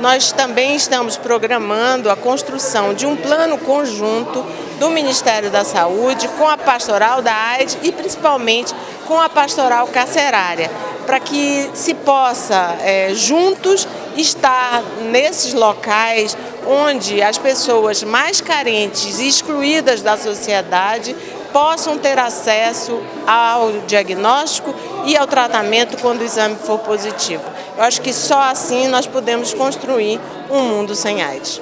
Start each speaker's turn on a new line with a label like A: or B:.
A: Nós também estamos programando a construção de um plano conjunto do Ministério da Saúde com a pastoral da AIDS e principalmente com a pastoral carcerária, para que se possa é, juntos estar nesses locais onde as pessoas mais carentes e excluídas da sociedade possam ter acesso ao diagnóstico e ao tratamento quando o exame for positivo. Eu acho que só assim nós podemos construir um mundo sem AIDS.